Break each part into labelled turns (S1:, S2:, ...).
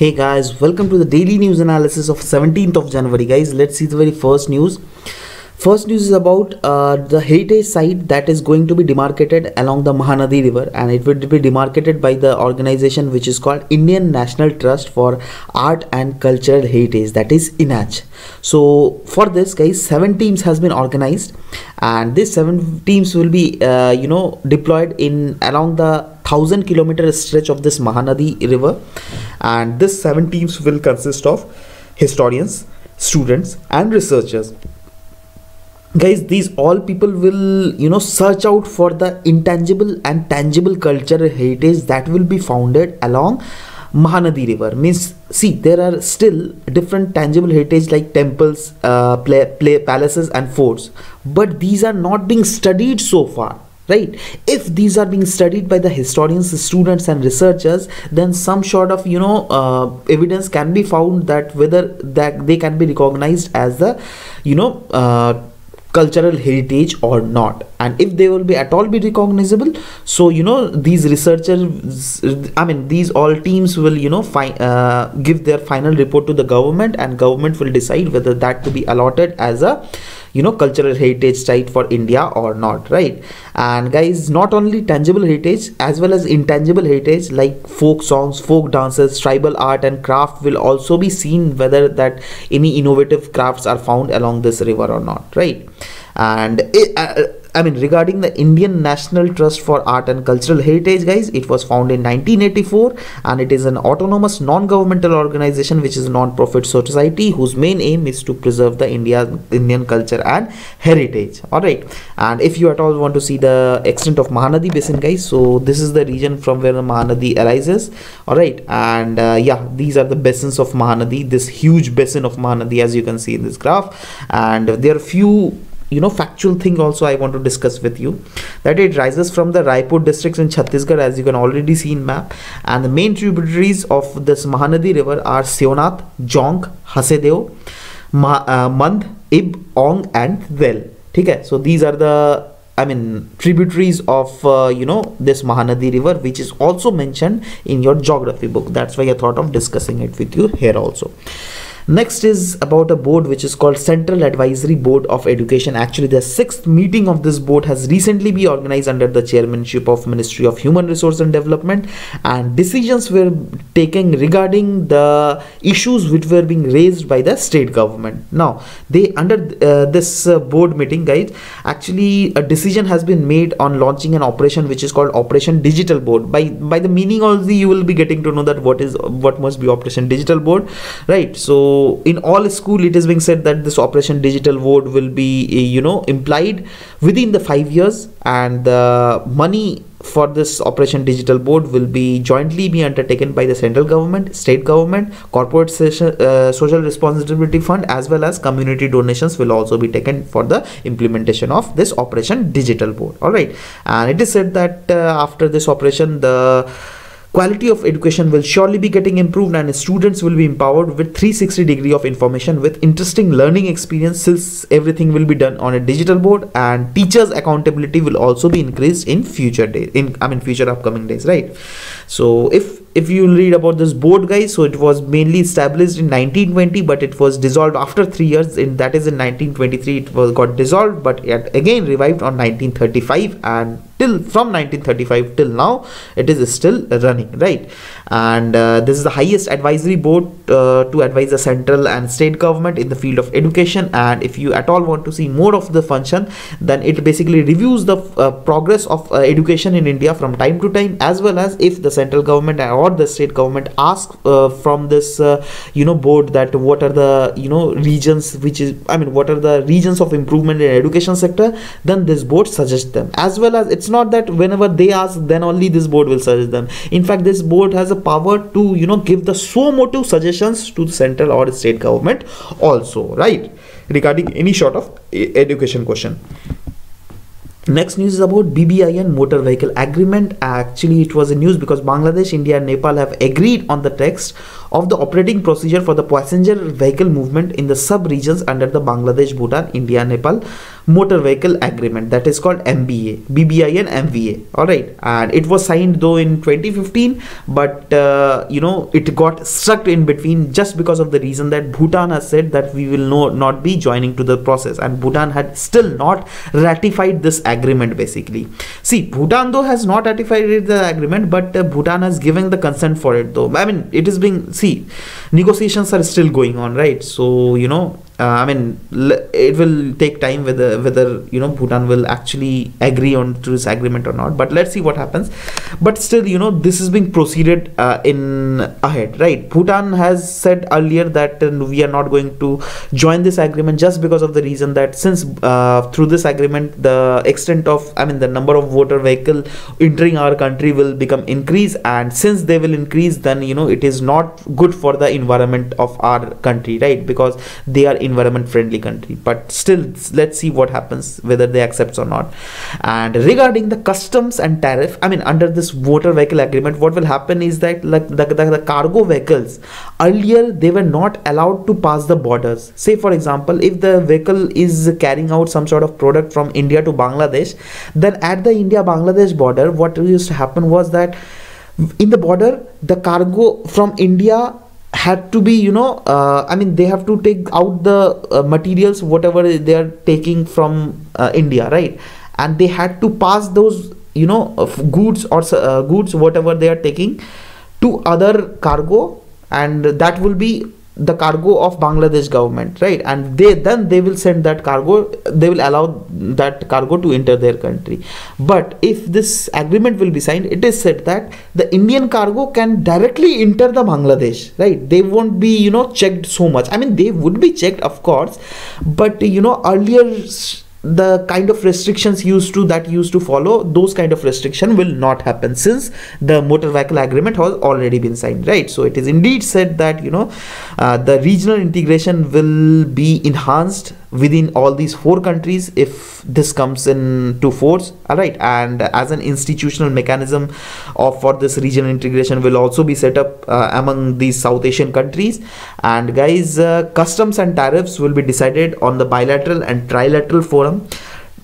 S1: Hey guys, welcome to the daily news analysis of 17th of January. Guys, let's see the very first news. First news is about uh, the heritage site that is going to be demarcated along the Mahanadi River and it will be demarcated by the organization which is called Indian National Trust for Art and Cultural Heritage that is INTACH. So for this guys, seven teams has been organized and these seven teams will be uh, you know deployed in along the thousand kilometer stretch of this Mahanadi River. And this seven teams will consist of historians, students and researchers. Guys these all people will you know search out for the intangible and tangible culture heritage that will be founded along Mahanadi river. Means see there are still different tangible heritage like temples uh, play, play palaces and forts. But these are not being studied so far right? If these are being studied by the historians students and researchers then some sort of you know uh, evidence can be found that whether that they can be recognized as the you know uh, cultural heritage or not. And if they will be at all be recognizable so you know these researchers i mean these all teams will you know uh, give their final report to the government and government will decide whether that to be allotted as a you know cultural heritage site for india or not right? And guys not only tangible heritage as well as intangible heritage like folk songs folk dances tribal art and craft will also be seen whether that any innovative crafts are found along this river or not right? And it, uh, I mean, regarding the Indian National Trust for Art and Cultural Heritage, guys, it was founded in 1984 and it is an autonomous non-governmental organization which is a non-profit society whose main aim is to preserve the India, Indian culture and heritage. All right. And if you at all want to see the extent of Mahanadi Basin, guys, so this is the region from where the Mahanadi arises. All right. And uh, yeah, these are the basins of Mahanadi, this huge basin of Mahanadi as you can see in this graph. And there are few you know factual thing also i want to discuss with you that it rises from the raipur districts in chhattisgarh as you can already see in map and the main tributaries of this mahanadi river are Seonath jong Hasdeo Ma- uh, mand ib ong and del okay so these are the I mean tributaries of uh, you know this Mahanadi river which is also mentioned in your geography book. That's why I thought of discussing it with you here also next is about a board which is called central advisory board of education. Actually the sixth meeting of this board has recently been organized under the chairmanship of ministry of human resource and development and decisions were taken regarding the issues which were being raised by the state government. Now they under uh, this uh, board meeting guys actually a decision has been made on launching an operation which is called operation digital board. By by the meaning also you will be getting to know that what is what must be operation digital board right? So in all school it is being said that this operation digital board will be you know implied within the five years and the money for this operation digital board will be jointly be undertaken by the central government state government corporate session, uh, social responsibility fund as well as community donations will also be taken for the implementation of this operation digital board all right. And it is said that uh, after this operation the quality of education will surely be getting improved and students will be empowered with 360 degree of information with interesting learning experience since everything will be done on a digital board and teachers accountability will also be increased in future days in i mean future upcoming days right? So if if you read about this board guys so it was mainly established in 1920 but it was dissolved after three years. In that is in 1923 it was got dissolved but yet again revived on 1935 and till from 1935 till now it is still running right? And uh, this is the highest advisory board uh, to advise the central and state government in the field of education. And if you at all want to see more of the function then it basically reviews the uh, progress of uh, education in india from time to time as well as if the central government or the state government ask uh, from this uh, you know board that what are the you know regions which is i mean what are the regions of improvement in education sector then this board suggests them. As well as it's not that whenever they ask then only this board will suggest them. In fact this board has a power to you know give the so motive suggestions to the central or state government also right? Regarding any sort of education question. Next news is about bbin motor vehicle agreement. Actually it was a news because bangladesh india and nepal have agreed on the text of the operating procedure for the passenger vehicle movement in the sub regions under the bangladesh bhutan india nepal motor vehicle agreement that is called MBA, BBI and MVA. All right, and it was signed though in 2015, but uh, you know it got stuck in between just because of the reason that Bhutan has said that we will no, not be joining to the process, and Bhutan had still not ratified this agreement. Basically, see, Bhutan though has not ratified the agreement, but uh, Bhutan has given the consent for it though. I mean, it is being see, negotiations are still going on, right? So you know uh, I mean, it will take time whether whether you know Bhutan will actually agree on to this agreement or not. But let's see what happens. But still, you know, this is being proceeded uh, in ahead, right? Bhutan has said earlier that uh, we are not going to join this agreement just because of the reason that since uh, through this agreement the extent of I mean the number of water vehicle entering our country will become increase, and since they will increase, then you know it is not good for the environment of our country, right? Because they are in environment friendly country. But still let's see what happens whether they accept or not. And regarding the customs and tariff i mean under this motor vehicle agreement what will happen is that like the, the, the cargo vehicles earlier they were not allowed to pass the borders. Say for example if the vehicle is carrying out some sort of product from india to bangladesh then at the india bangladesh border what used to happen was that in the border the cargo from india had to be you know uh, i mean they have to take out the uh, materials whatever they are taking from uh, india right? And they had to pass those you know goods or uh, goods whatever they are taking to other cargo and that will be the cargo of Bangladesh government, right? And they then they will send that cargo, they will allow that cargo to enter their country. But if this agreement will be signed, it is said that the Indian cargo can directly enter the Bangladesh, right? They won't be, you know, checked so much. I mean, they would be checked, of course, but you know, earlier the kind of restrictions used to that used to follow those kind of restriction will not happen since the motor vehicle agreement has already been signed right? So it is indeed said that you know uh, the regional integration will be enhanced within all these four countries if this comes into force all right and as an institutional mechanism of for this regional integration will also be set up uh, among these south asian countries. And guys uh, customs and tariffs will be decided on the bilateral and trilateral forum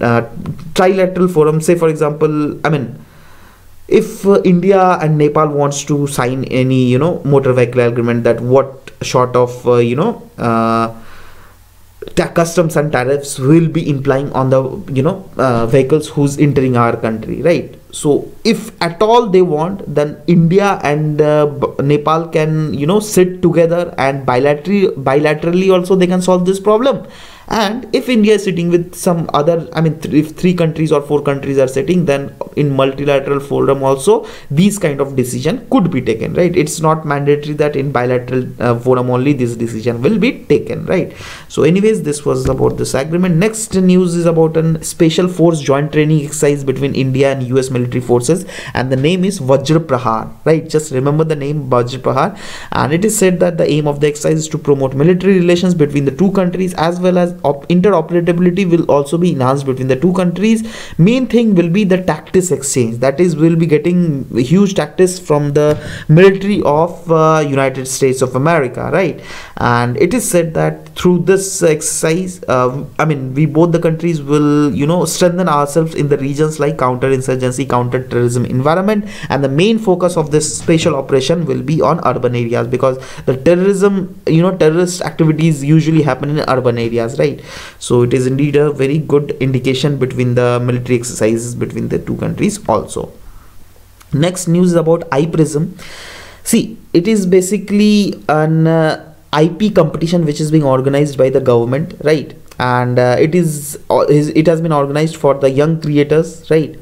S1: uh, trilateral forum. Say for example i mean if uh, india and nepal wants to sign any you know motor vehicle agreement that what sort of uh, you know uh, customs and tariffs will be implying on the you know uh, vehicles who's entering our country right? So if at all they want then india and uh, nepal can you know sit together and bilaterally bilaterally also they can solve this problem and if india is sitting with some other i mean th- if three countries or four countries are sitting then in multilateral forum also these kind of decision could be taken right? It's not mandatory that in bilateral uh, forum only this decision will be taken right? So anyways this was about this agreement. Next news is about a special force joint training exercise between india and us military forces and the name is vajra prahar right? Just remember the name vajra prahar. And it is said that the aim of the exercise is to promote military relations between the two countries as well as interoperability will also be enhanced between the two countries. Main thing will be the tactics exchange. That is we'll be getting huge tactics from the military of uh, united states of america right? And it is said that through this exercise uh, i mean we both the countries will you know strengthen ourselves in the regions like counter-insurgency counter-terrorism environment and the main focus of this special operation will be on urban areas because the terrorism you know terrorist activities usually happen in urban areas right? So it is indeed a very good indication between the military exercises between the two countries also. Next news is about iprism see it is basically an uh, ip competition which is being organized by the government right? And uh, it is uh, it has been organized for the young creators right?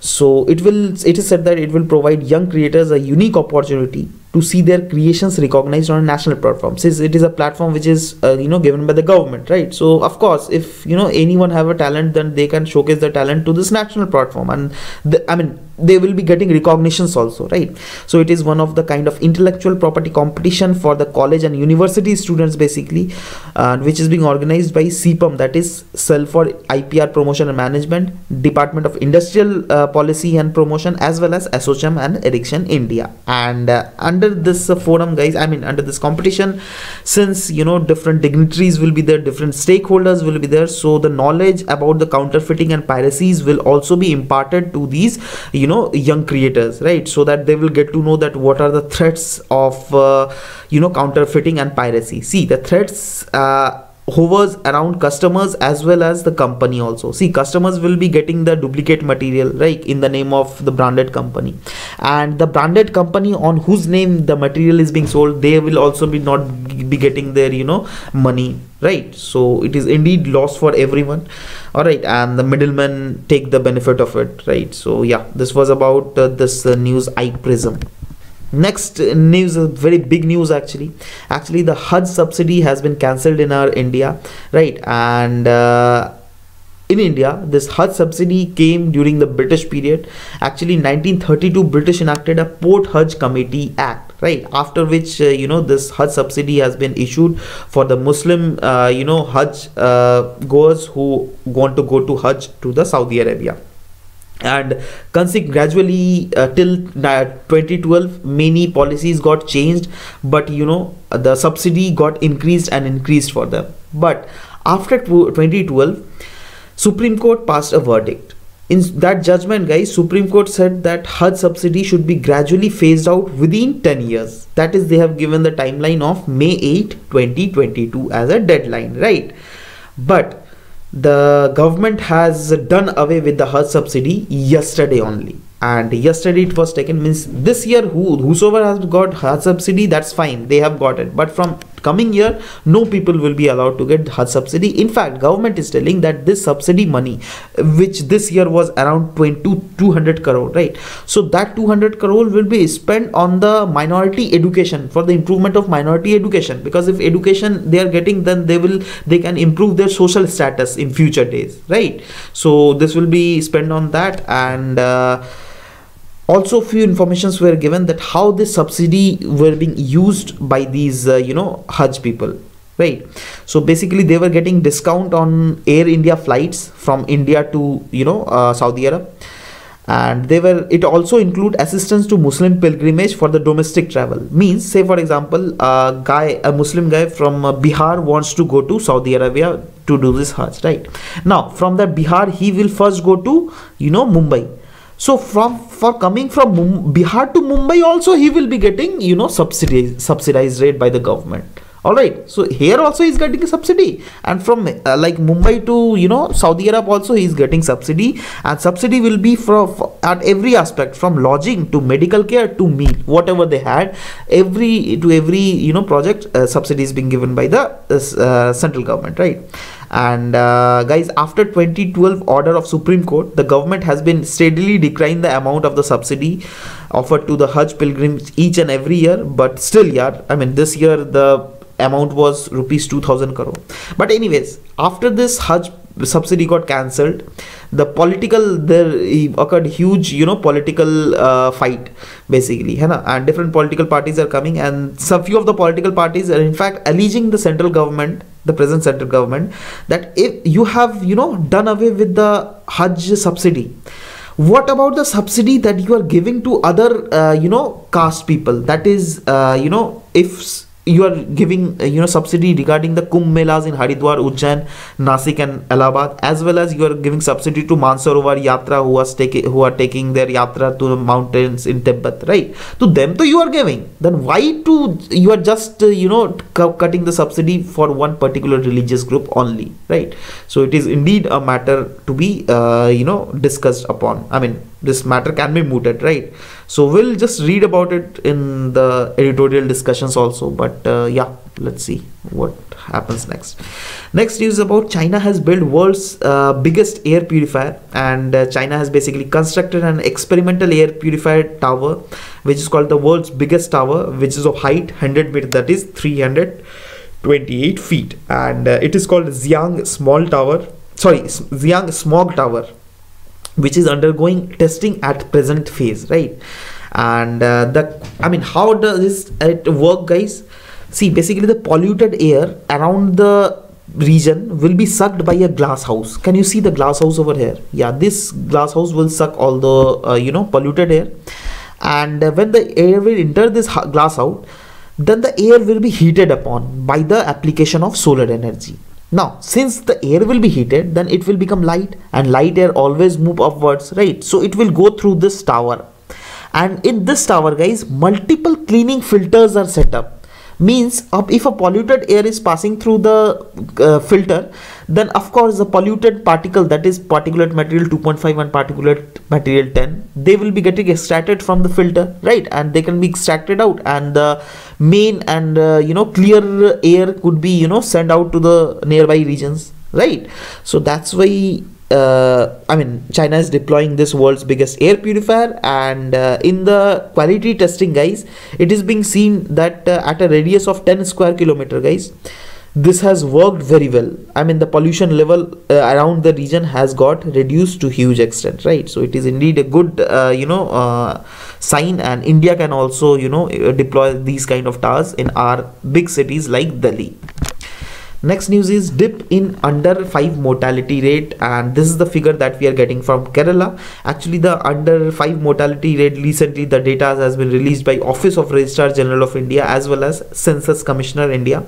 S1: So it will it is said that it will provide young creators a unique opportunity to see their creations recognized on a national platform. Since it is a platform which is uh, you know given by the government right? So of course if you know anyone have a talent then they can showcase their talent to this national platform. And the, i mean they will be getting recognitions also right? So it is one of the kind of intellectual property competition for the college and university students basically uh, which is being organized by CIPAM that is cell for IPR promotion and management department of industrial uh, policy and promotion as well as ASSOCHAM and Ericsson India. And uh, under this forum guys I mean under this competition since you know different dignitaries will be there different stakeholders will be there so the knowledge about the counterfeiting and piracies will also be imparted to these you you know young creators right? So that they will get to know that what are the threats of uh, you know counterfeiting and piracy. See the threats uh, hovers around customers as well as the company also. See customers will be getting the duplicate material right in the name of the branded company. And the branded company on whose name the material is being sold they will also be not be getting their you know money right? So it is indeed loss for everyone. All right and the middlemen take the benefit of it right? So yeah this was about uh, this uh, news iPrism next news is very big news actually actually the hajj subsidy has been cancelled in our india right and uh, in India, this Hajj subsidy came during the British period. Actually, in 1932, British enacted a Port Hajj Committee Act, right? After which, uh, you know, this Hajj subsidy has been issued for the Muslim, uh, you know, Hajj uh, goers who want to go to Hajj to the Saudi Arabia and gradually uh, till 2012 many policies got changed but you know the subsidy got increased and increased for them but after 2012 Supreme Court passed a verdict. In that judgment, guys, Supreme Court said that Hajj subsidy should be gradually phased out within 10 years. That is, they have given the timeline of May 8, 2022 as a deadline, right? But the government has done away with the Hajj subsidy yesterday only. And yesterday it was taken means this year who whosoever has got Hajj subsidy that's fine they have got it. But from coming year no people will be allowed to get Hajj subsidy. In fact government is telling that this subsidy money which this year was around 20 200 crore right? So that 200 crore will be spent on the minority education for the improvement of minority education. Because if education they are getting then they will they can improve their social status in future days right? So this will be spent on that and uh, also few informations were given that how the subsidy were being used by these uh, you know hajj people right? So basically they were getting discount on air india flights from india to you know uh, saudi arab. And they were it also include assistance to muslim pilgrimage for the domestic travel. Means say for example a guy a muslim guy from uh, bihar wants to go to saudi arabia to do this hajj right? Now from that bihar he will first go to you know mumbai so from for coming from Bihar to Mumbai also he will be getting you know subsidized subsidized rate by the government. All right. So here also he's getting a subsidy, and from uh, like Mumbai to you know Saudi Arab also he's getting subsidy, and subsidy will be from at every aspect from lodging to medical care to meal whatever they had. Every to every you know project uh, subsidy is being given by the uh, central government right? And uh, guys after 2012 order of supreme court the government has been steadily declining the amount of the subsidy offered to the hajj pilgrims each and every year. But still yeah i mean this year the amount was rupees 2000 crore but anyways after this hajj subsidy got cancelled the political there occurred huge you know political uh, fight basically hai na? and different political parties are coming and some few of the political parties are in fact alleging the central government the present central government that if you have you know done away with the hajj subsidy what about the subsidy that you are giving to other uh, you know caste people that is uh, you know if you are giving uh, you know subsidy regarding the Kumbh Melas in Haridwar, Ujjain, Nasik and Allahabad as well as you are giving subsidy to Mansarovar Yatra who are taking who are taking their yatra to the mountains in Tibet right? To them to you are giving. Then why to you are just uh, you know cutting the subsidy for one particular religious group only right? So it is indeed a matter to be uh, you know discussed upon. I mean this matter can be mooted right? So we'll just read about it in the editorial discussions also but uh, yeah let's see what happens next. Next news about china has built world's uh, biggest air purifier and uh, china has basically constructed an experimental air purifier tower which is called the world's biggest tower which is of height 100 meter that is 328 feet and uh, it is called Xi'an small tower sorry Xi'an smog tower which is undergoing testing at present phase right? And uh, the i mean how does this it work guys? See basically the polluted air around the region will be sucked by a glass house. Can you see the glass house over here? Yeah this glass house will suck all the uh, you know polluted air. And uh, when the air will enter this glass out then the air will be heated upon by the application of solar energy now since the air will be heated then it will become light and light air always move upwards right? So it will go through this tower. And in this tower guys multiple cleaning filters are set up means if a polluted air is passing through the uh, filter then of course the polluted particle that is particulate material 2.5 and particulate material 10 they will be getting extracted from the filter right? And they can be extracted out and the main and uh, you know clear air could be you know sent out to the nearby regions right? So that's why uh, I mean, China is deploying this world's biggest air purifier, and uh, in the quality testing, guys, it is being seen that uh, at a radius of 10 square kilometer, guys, this has worked very well. I mean, the pollution level uh, around the region has got reduced to huge extent, right? So it is indeed a good, uh, you know, uh, sign, and India can also, you know, deploy these kind of towers in our big cities like Delhi next news is dip in under 5 mortality rate and this is the figure that we are getting from kerala. Actually the under 5 mortality rate recently the data has been released by office of registrar general of india as well as census commissioner india.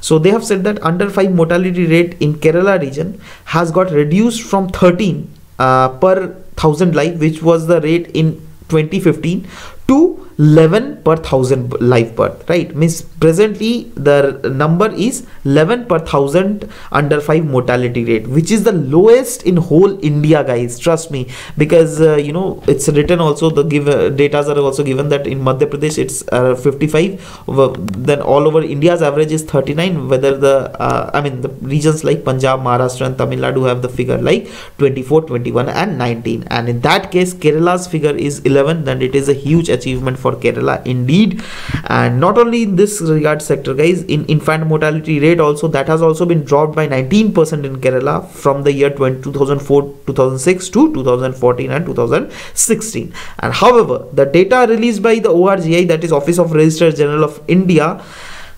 S1: So they have said that under 5 mortality rate in kerala region has got reduced from 13 uh, per thousand life which was the rate in 2015 to 11 per thousand live birth right? Means presently the number is 11 per thousand under 5 mortality rate which is the lowest in whole india guys. Trust me. Because uh, you know it's written also the give uh, data are also given that in madhya pradesh it's uh, 55 then all over india's average is 39 whether the uh, i mean the regions like punjab maharashtra and tamil nadu have the figure like 24 21 and 19 and in that case kerala's figure is 11 then it is a huge achievement for for Kerala indeed. And not only in this regard sector guys in infant mortality rate also that has also been dropped by 19% in Kerala from the year 2004 2006 to 2014 and 2016 and however the data released by the ORGI that is Office of Registrar General of India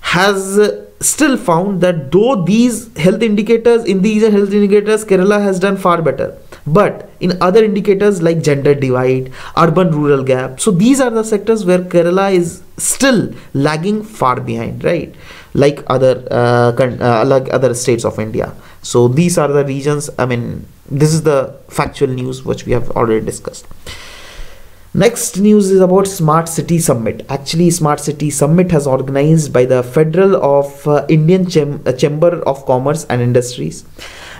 S1: has uh, still found that though these health indicators in these health indicators Kerala has done far better but in other indicators like gender divide urban rural gap so these are the sectors where kerala is still lagging far behind right? Like other uh, uh, like other states of india. So these are the regions i mean this is the factual news which we have already discussed. Next news is about Smart City Summit. Actually, Smart City Summit has organized by the Federal of uh, Indian Cham uh, Chamber of Commerce and Industries,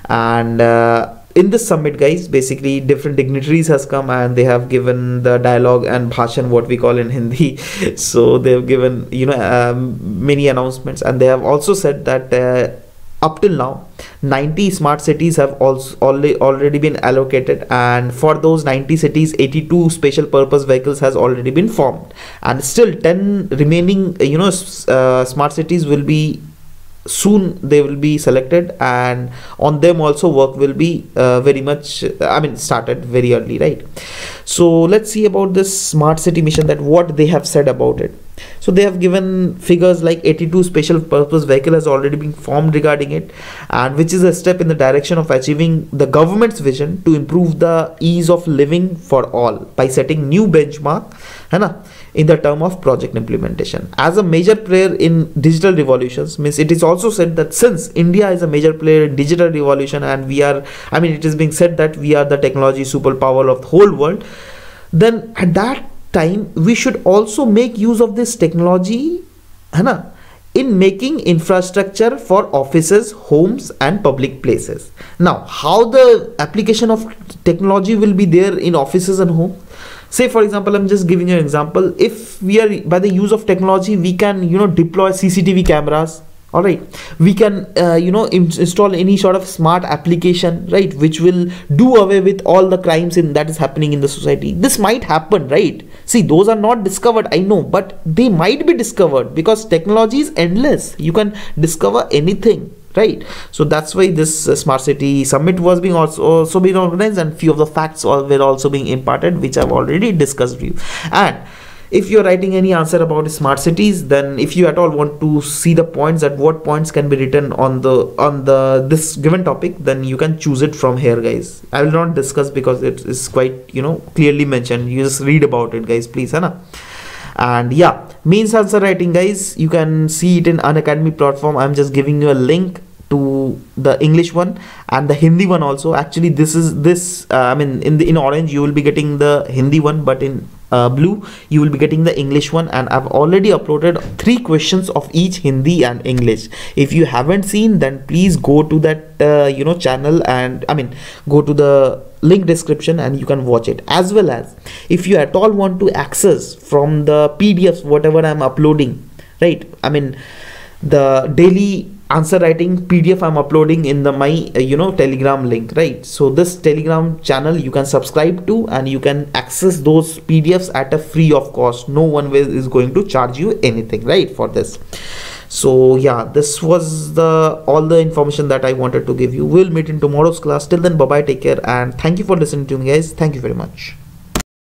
S1: and uh, in this summit guys basically different dignitaries has come and they have given the dialogue and bhashan what we call in hindi. So they have given you know um, many announcements and they have also said that uh, up till now 90 smart cities have also already already been allocated and for those 90 cities 82 special purpose vehicles has already been formed. And still 10 remaining you know uh, smart cities will be soon they will be selected and on them also work will be uh, very much i mean started very early right? So let's see about this smart city mission that what they have said about it. So they have given figures like 82 special purpose vehicle has already been formed regarding it and which is a step in the direction of achieving the government's vision to improve the ease of living for all by setting new benchmark है in the term of project implementation. As a major player in digital revolutions means it is also said that since india is a major player in digital revolution and we are i mean it is being said that we are the technology superpower of the whole world then at that time we should also make use of this technology hai in making infrastructure for offices homes and public places. Now how the application of technology will be there in offices and home say for example i'm just giving you an example. If we are by the use of technology we can you know deploy cctv cameras all right? We can uh, you know install any sort of smart application right which will do away with all the crimes in that is happening in the society. This might happen right? See those are not discovered i know but they might be discovered because technology is endless. You can discover anything right. So that's why this uh, smart city summit was being also also being organized and few of the facts were also being imparted which i've already discussed with you. And if you're writing any answer about smart cities then if you at all want to see the points at what points can be written on the on the this given topic then you can choose it from here guys. I will not discuss because it is quite you know clearly mentioned. You just read about it guys please Anna. And yeah means answer writing guys you can see it in Unacademy platform. I'm just giving you a link to the english one and the hindi one also. Actually this is this uh, i mean in the in orange you will be getting the hindi one but in uh, blue you will be getting the english one. And i've already uploaded three questions of each hindi and english. If you haven't seen then please go to that uh, you know channel and i mean go to the link description and you can watch it. As well as if you at all want to access from the pdfs whatever i'm uploading right? I mean the daily answer writing pdf i'm uploading in the my uh, you know telegram link right? So this telegram channel you can subscribe to and you can access those pdfs at a free of cost. No one is going to charge you anything right for this. So yeah this was the all the information that i wanted to give you. We'll meet in tomorrow's class. Till then bye bye take care and thank you for listening to me guys. Thank you very much